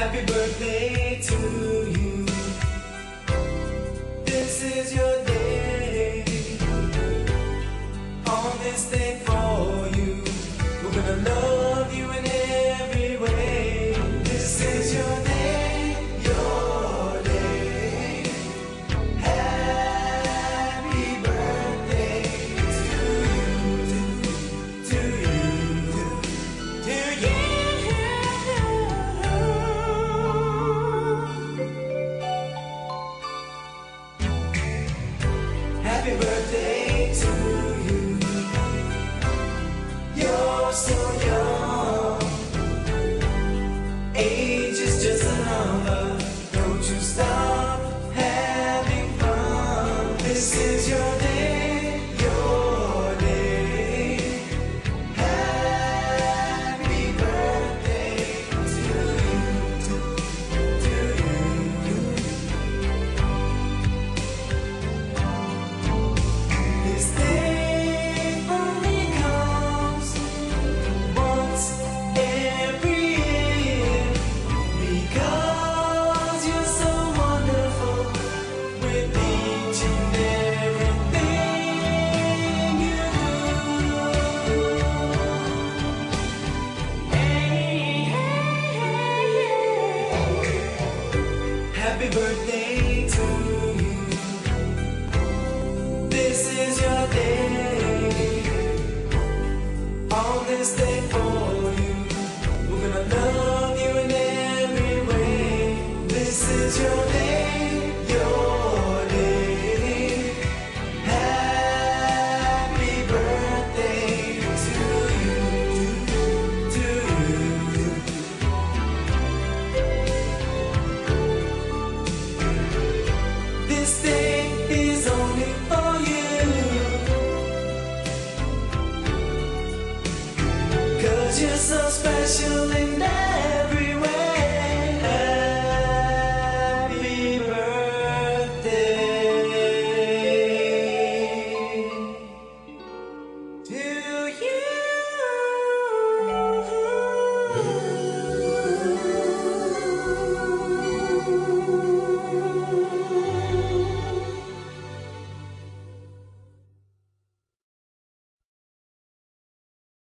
Happy birthday to you. This is your day. On this day Age is just a number. Don't you stop having fun. This is your Happy birthday to you. This is your day. On this day for you, we're gonna love you in every way. This is your day, your This day is only for you. Cause you're so special in every way. Happy birthday to you.